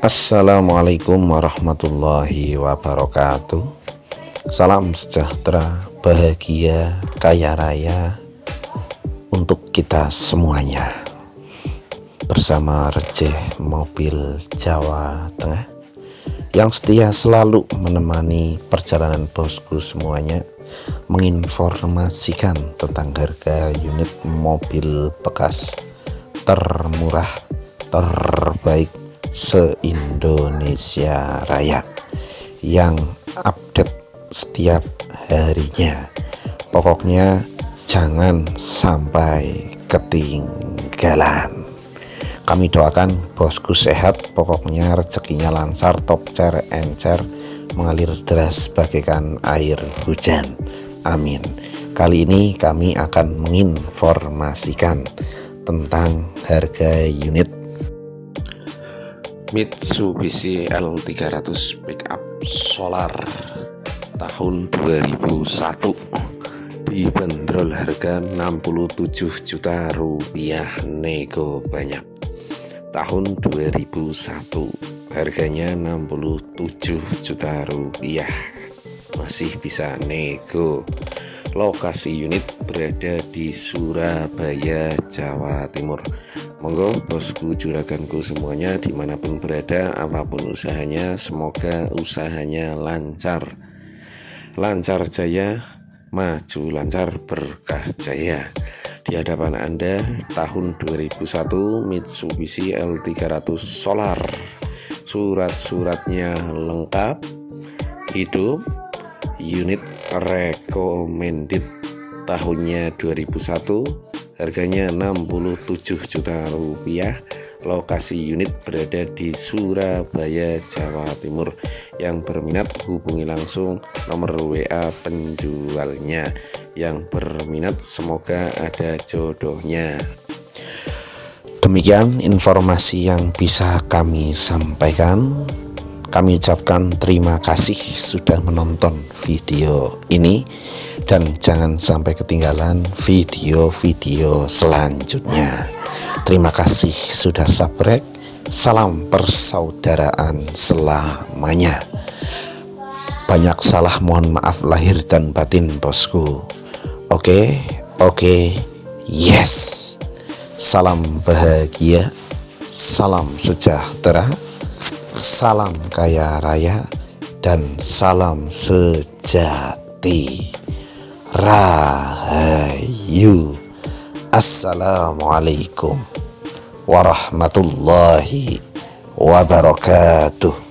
Assalamualaikum warahmatullahi wabarakatuh. Salam sejahtera, bahagia, kaya raya Untuk kita semuanya. Bersama Receh Mobil Jawa Tengah Yang setia selalu menemani perjalanan bosku semuanya Menginformasikan tentang harga unit mobil bekas termurah, terbaik se-Indonesia Raya yang update setiap harinya. Pokoknya jangan sampai ketinggalan. Kami doakan bosku sehat, pokoknya rezekinya lancar, top cer, encer, mengalir deras bagaikan air hujan. Amin. Kali ini kami akan menginformasikan tentang harga unit Mitsubishi L300 pickup solar tahun 2001 dibanderol harga 67 juta rupiah nego banyak. Tahun 2001 harganya 67 juta rupiah. Masih bisa nego. Lokasi unit berada di Surabaya Jawa Timur Monggo bosku juraganku semuanya di mana pun berada apa pun usahanya semoga usahanya lancar. Lancar jaya maju lancar berkah jaya. Di hadapan anda tahun 2001 Mitsubishi L300 Solar. Surat-suratnya lengkap hidup unit recommended tahunnya 2001 Harganya 67 juta rupiah. Lokasi unit berada di Surabaya, Jawa Timur. Yang berminat hubungi langsung nomor WA penjualnya. Yang berminat semoga ada jodohnya. Demikian informasi yang bisa kami sampaikan. Kami ucapkan terima kasih sudah menonton video ini dan jangan sampai ketinggalan video-video selanjutnya. Terima kasih sudah subscribe. Salam persaudaraan selamanya. Banyak salah mohon maaf lahir dan batin bosku. Oke, oke, yes. Salam bahagia, salam sejahtera salam kaya raya, dan salam sejati. Rahayu. Assalamualaikum warahmatullahi wabarakatuh.